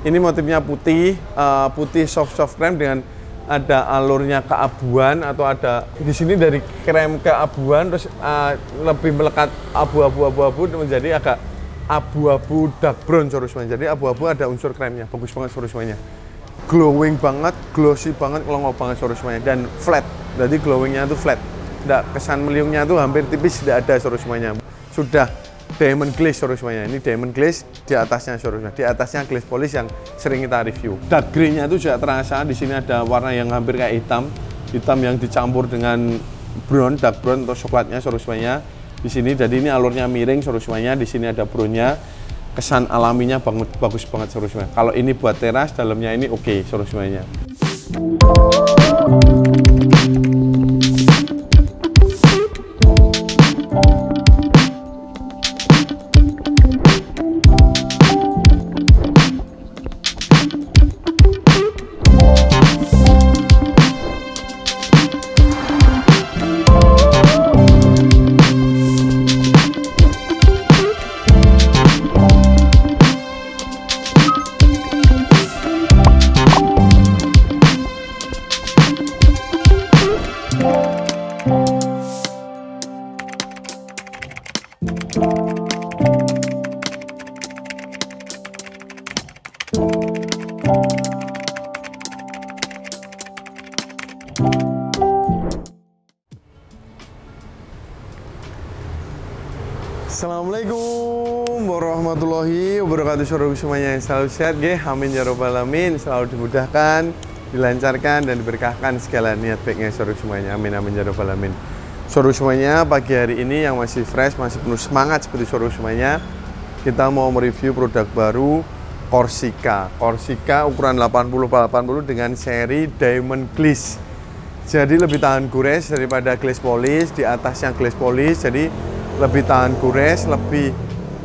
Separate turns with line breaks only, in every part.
Ini motifnya putih, uh, putih soft soft krem dengan ada alurnya keabuan atau ada di sini dari krem keabuan terus uh, lebih melekat abu-abu abu-abu menjadi agak abu-abu dark brown semuanya. Jadi abu-abu ada unsur kremnya, bagus banget semuanya. Glowing banget, glossy banget, ngelongok banget semuanya dan flat. Jadi glowingnya itu flat. Tidak kesan meliungnya itu hampir tipis tidak ada semuanya. Sudah diamond glaze semuanya. Ini diamond glaze di atasnya semuanya. Di atasnya glaze polish yang sering kita review. Dark grey-nya itu juga terasa. Di sini ada warna yang hampir kayak hitam, hitam yang dicampur dengan brown, dark brown atau coklatnya semuanya di sini jadi ini alurnya miring seluruh semuanya di sini ada brownnya kesan alaminya banget bagus banget semuanya kalau ini buat teras dalamnya ini oke okay, Assalamualaikum warahmatullahi wabarakatuh Saudara semuanya yang selalu sehat ge. Amin ya robbal alamin. Selalu dimudahkan, dilancarkan dan diberkahkan segala niat baiknya saudara semuanya. Amin amin ya robbal alamin. Saudara semuanya, pagi hari ini yang masih fresh, masih penuh semangat seperti saudara semuanya, kita mau mereview produk baru Corsica. Corsica ukuran 80 80 dengan seri Diamond Glaze. Jadi lebih tahan gores daripada glaze polish, di atasnya glaze polish. Jadi lebih tahan gores, lebih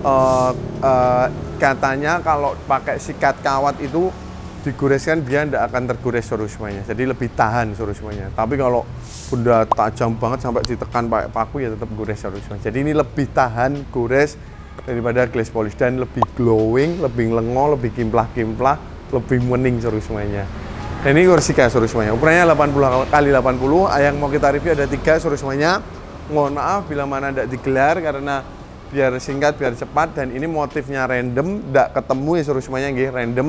uh, uh, katanya kalau pakai sikat kawat itu digoreskan biar tidak akan tergores seluruh semuanya. Jadi lebih tahan seluruh semuanya. Tapi kalau udah tajam banget sampai ditekan pakai paku ya tetap gores seluruh semuanya. Jadi ini lebih tahan gores daripada glaze polish dan lebih glowing, lebih lengo, lebih kimplah-kimplah, lebih mening seluruh semuanya. Dan ini Corsica seluruh semuanya. Ukurannya 80 kali 80. Yang mau kita review ada tiga seluruh semuanya mohon maaf bila mana tidak digelar karena biar singkat biar cepat dan ini motifnya random tidak ketemu ya suruh semuanya gih random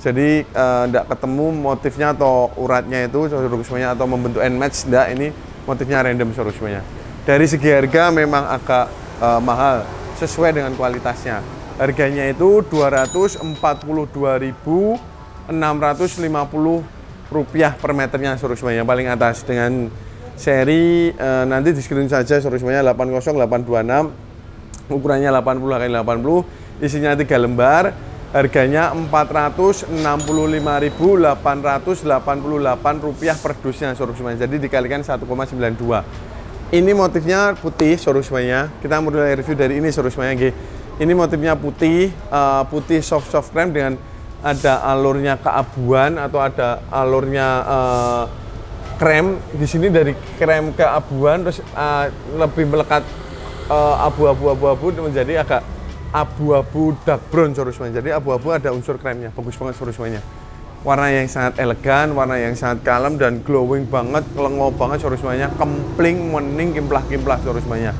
jadi tidak uh, ketemu motifnya atau uratnya itu suruh semuanya atau membentuk end match tidak ini motifnya random suruh semuanya dari segi harga memang agak uh, mahal sesuai dengan kualitasnya. Harganya itu 242.650 rupiah per meternya suruh semuanya paling atas dengan seri uh, nanti di screen saja semuanya 80826 ukurannya 80 kali 80 isinya 3 lembar harganya 465.888 rupiah per dusnya semuanya jadi dikalikan 1,92 ini motifnya putih semuanya kita mulai review dari ini semuanya ini motifnya putih uh, putih soft soft krem dengan ada alurnya keabuan atau ada alurnya uh, krem di sini dari krem keabuan terus uh, lebih melekat uh, abu-abu abu-abu menjadi agak abu-abu dark brown semuanya. Jadi abu-abu ada unsur kremnya, bagus banget semuanya. Warna yang sangat elegan, warna yang sangat kalem dan glowing banget, lengo banget semuanya, kempling, mening, kimplah-kimplah semuanya.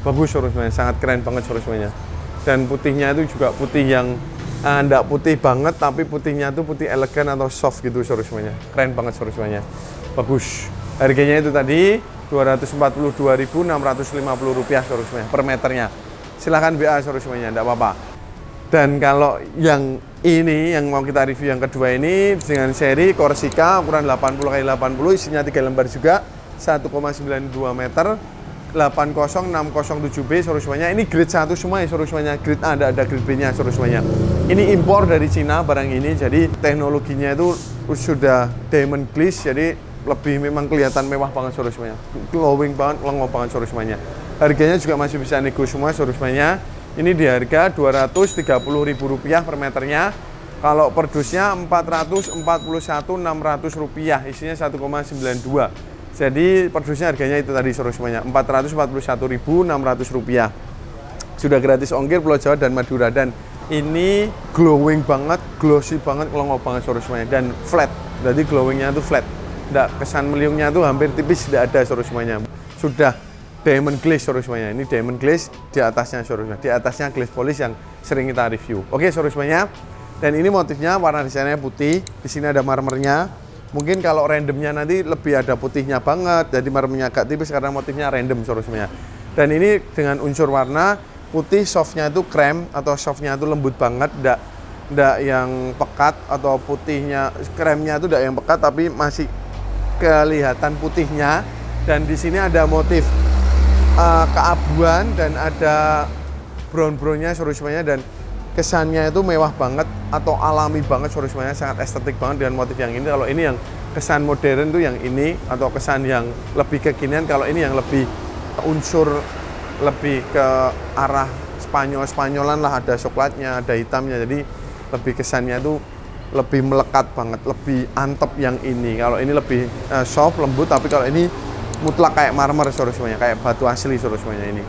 Bagus semuanya, sangat keren banget semuanya. Dan putihnya itu juga putih yang uh, putih banget tapi putihnya itu putih elegan atau soft gitu semuanya. Keren banget semuanya bagus harganya itu tadi 242.650 rupiah semuanya per meternya silahkan BA semuanya tidak apa-apa dan kalau yang ini yang mau kita review yang kedua ini dengan seri Corsica ukuran 80 x 80 isinya 3 lembar juga 1,92 meter 80607B seluruh semuanya. Ini grade 1 semua ya seluruh semuanya. Grade A ada ada grade B nya semuanya. Ini impor dari Cina barang ini jadi teknologinya itu sudah diamond glaze jadi lebih memang kelihatan mewah banget seluruh semuanya. Glowing banget lengo banget semuanya. Harganya juga masih bisa nego semua seluruh semuanya ini di harga Rp230.000 per meternya kalau per dusnya Rp441.600 isinya 1,92 jadi per dusnya harganya itu tadi seluruh semuanya Rp441.600 sudah gratis ongkir Pulau Jawa dan Madura dan ini glowing banget, glossy banget, ngelongo banget suruh semuanya dan flat. Jadi glowingnya itu flat. Tidak kesan meliungnya itu hampir tipis tidak ada suruh semuanya. Sudah diamond glaze suruh semuanya. Ini diamond glaze di atasnya semuanya. Di atasnya glaze polish yang sering kita review. Oke suruh semuanya. Dan ini motifnya warna desainnya putih. Di sini ada marmernya. Mungkin kalau randomnya nanti lebih ada putihnya banget. Jadi marmernya agak tipis karena motifnya random suruh semuanya. Dan ini dengan unsur warna putih softnya itu krem atau softnya itu lembut banget ndak ndak yang pekat atau putihnya kremnya itu ndak yang pekat tapi masih kelihatan putihnya dan di sini ada motif uh, keabuan dan ada brown-brownnya semuanya dan kesannya itu mewah banget atau alami banget semuanya sangat estetik banget dengan motif yang ini. Kalau ini yang kesan modern tuh yang ini atau kesan yang lebih kekinian kalau ini yang lebih unsur lebih ke arah Spanyol Spanyolan lah ada coklatnya ada hitamnya. Jadi lebih kesannya itu lebih melekat banget lebih antep yang ini. Kalau ini lebih uh, soft lembut tapi kalau ini mutlak kayak marmer suruh semuanya kayak batu asli suruh semuanya ini.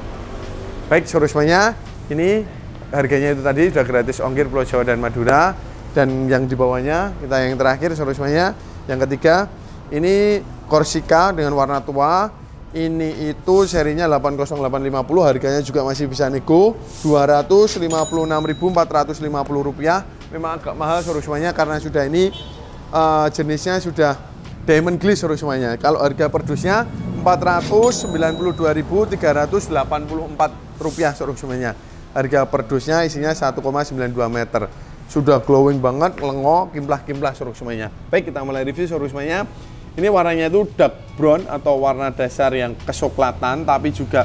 Baik suruh semuanya ini harganya itu tadi sudah gratis ongkir Pulau Jawa dan Madura. Dan yang di bawahnya kita yang terakhir suruh semuanya. Yang ketiga ini Korsika dengan warna tua. Ini itu serinya 80850 harganya juga masih bisa nego 256.450 rupiah. Memang agak mahal suruh semuanya karena sudah ini uh, jenisnya sudah diamond suruh semuanya. Kalau harga perdusnya 492.384 rupiah semuanya. Harga perdusnya isinya 1,92 meter. Sudah glowing banget lengo kimplah-kimplah semuanya. Baik kita mulai review semuanya. Ini warnanya itu dark brown atau warna dasar yang kesoklatan, tapi juga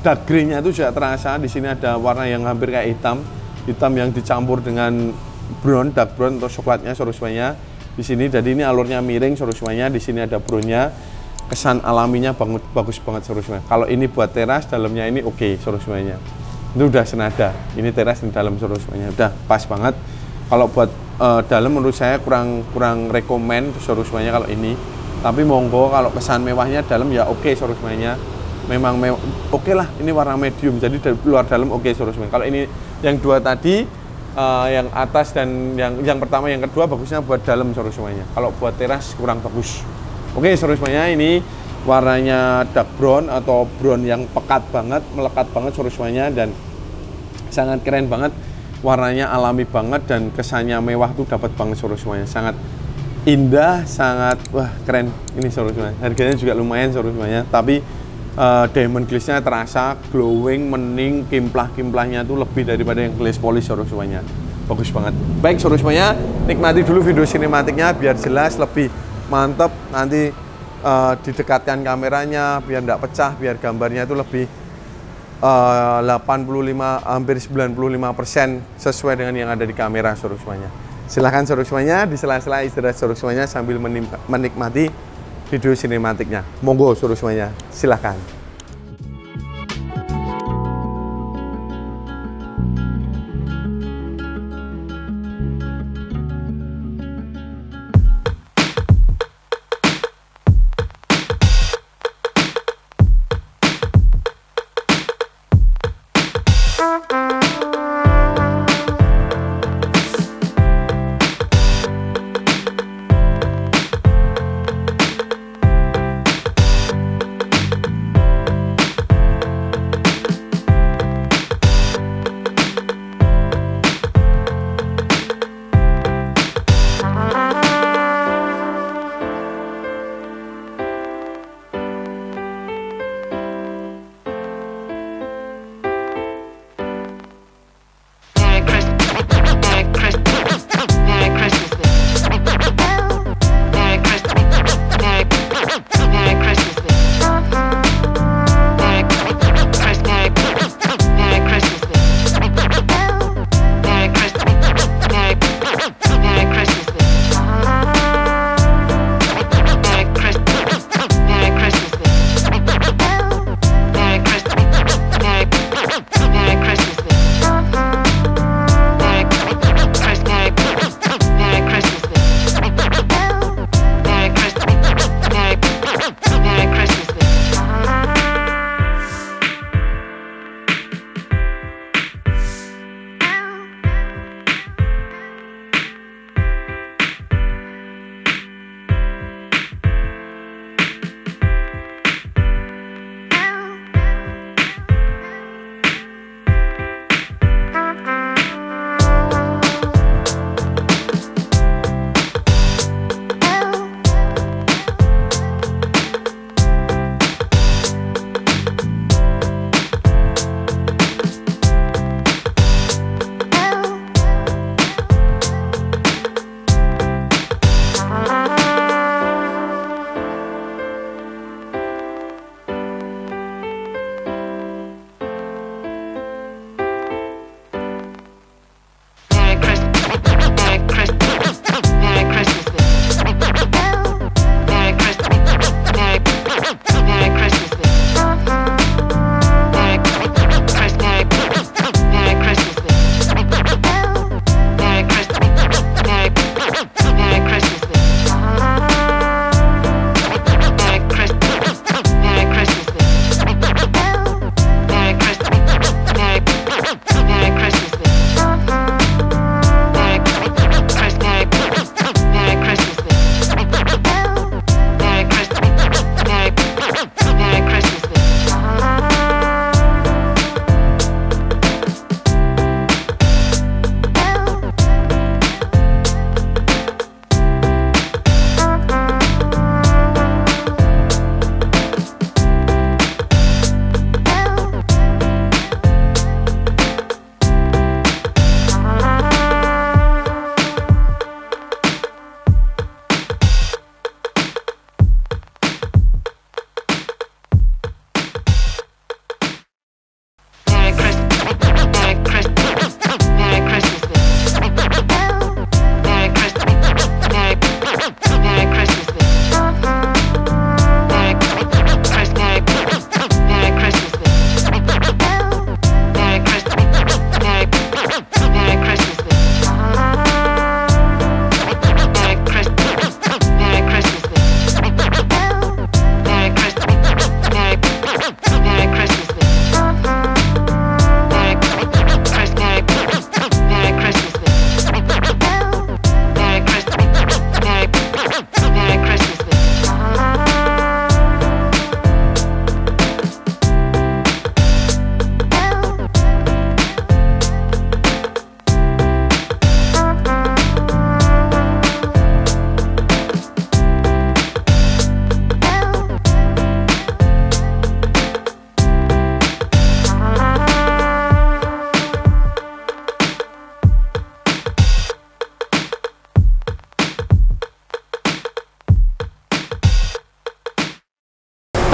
dark greennya itu juga terasa. Di sini ada warna yang hampir kayak hitam, hitam yang dicampur dengan brown, dark brown atau coklatnya semuanya. Di sini jadi ini alurnya miring semuanya. Di sini ada brownnya, kesan alaminya banget, bagus banget semuanya. Kalau ini buat teras, dalamnya ini oke okay, semuanya. Itu udah senada. Ini teras di dalam semuanya, udah pas banget. Kalau buat uh, dalam menurut saya kurang kurang rekomend semuanya kalau ini tapi monggo kalau kesan mewahnya dalam ya oke okay, sorosmanya memang me oke okay lah ini warna medium jadi dari luar dalam oke okay, sorosmanya kalau ini yang dua tadi uh, yang atas dan yang yang pertama yang kedua bagusnya buat dalam sorosmanya kalau buat teras kurang bagus. Oke okay, sorosmanya ini warnanya dark brown atau brown yang pekat banget melekat banget sorosmanya dan sangat keren banget. Warnanya alami banget dan kesannya mewah tuh dapat banget sorosmanya sangat indah sangat wah keren. Ini solusinya harganya juga lumayan solusinya tapi uh, diamond glaze-nya terasa glowing mening kimplah-kimplahnya itu lebih daripada yang glaze polish solusinya bagus banget. Baik solusinya nikmati dulu video sinematiknya biar jelas lebih mantep. Nanti uh, didekatkan kameranya biar tidak pecah biar gambarnya itu lebih eh, uh, 85 hampir 95% sesuai dengan yang ada di kamera solusinya Silahkan suruh semuanya di sela-sela istirahat suruh semuanya sambil menikmati video sinematiknya. Monggo suruh semuanya, silahkan.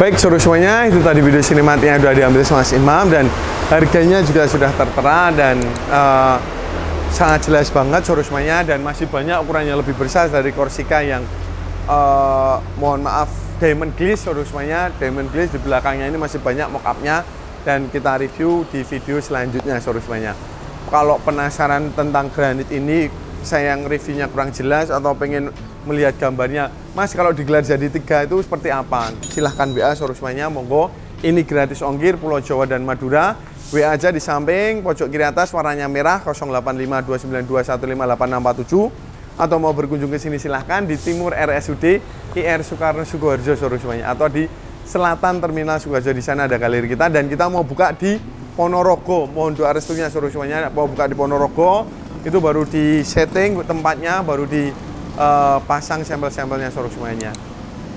Baik seluruh semuanya, itu tadi video sinematik yang sudah diambil sama Mas Imam dan harganya juga sudah tertera dan uh, sangat jelas banget seluruh semuanya dan masih banyak ukurannya lebih besar dari Corsica yang uh, mohon maaf diamond glaze seluruh semuanya. Diamond glaze di belakangnya ini masih banyak mockupnya dan kita review di video selanjutnya seluruh semuanya. Kalau penasaran tentang granit ini saya yang reviewnya kurang jelas atau pengen melihat gambarnya. Mas kalau digelar jadi tiga itu seperti apa? Silahkan WA semuanya. Monggo. Ini gratis ongkir Pulau Jawa dan Madura. WA aja di samping pojok kiri atas warnanya merah 085292158647 atau mau berkunjung ke sini silahkan di timur RSUD IR Soekarno Sukoharjo semuanya. Atau di selatan terminal Sukoharjo di sana ada galeri kita. Dan kita mau buka di Ponorogo. Mohon doa restunya seluruh semuanya. Mau buka di Ponorogo itu baru di setting tempatnya baru di uh, pasang sampel-sampelnya seluruh semuanya.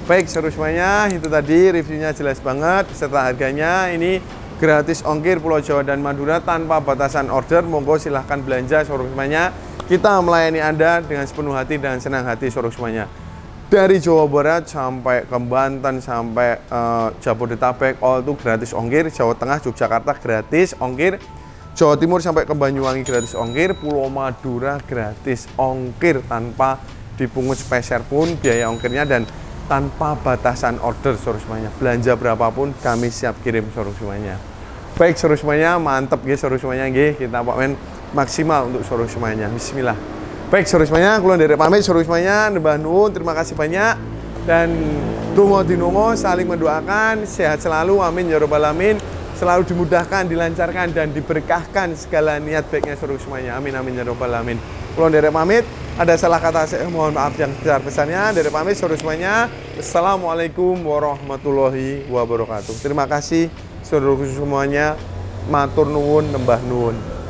Baik seluruh semuanya, itu tadi reviewnya jelas banget serta harganya ini gratis ongkir Pulau Jawa dan Madura tanpa batasan order. Monggo silahkan belanja seluruh semuanya. Kita melayani Anda dengan sepenuh hati dan senang hati seluruh semuanya. Dari Jawa Barat sampai ke Banten sampai uh, Jabodetabek all itu gratis ongkir. Jawa Tengah, Yogyakarta gratis ongkir. Jawa Timur sampai ke Banyuwangi gratis ongkir, Pulau Madura gratis ongkir tanpa dipungut spesial pun biaya ongkirnya dan tanpa batasan order seluruh semuanya. Belanja berapapun kami siap kirim seluruh semuanya. Baik seluruh semuanya mantep guys seluruh semuanya guys kita pamen maksimal untuk seluruh semuanya. Bismillah. Baik seluruh semuanya kulon dari pamit. Seluruh semuanya Nun terima kasih banyak. Dan tunggu dinungo saling mendoakan sehat selalu amin ya robbal alamin. Selalu dimudahkan dilancarkan dan diberkahkan segala niat baiknya seluruh semuanya. Amin amin ya robbal alamin. Kulon dari pamit ada salah kata saya mohon maaf yang besar besarnya dari pamit seluruh semuanya. Assalamualaikum warahmatullahi wabarakatuh. Terima kasih seluruh semuanya. Matur nuwun nembah nuwun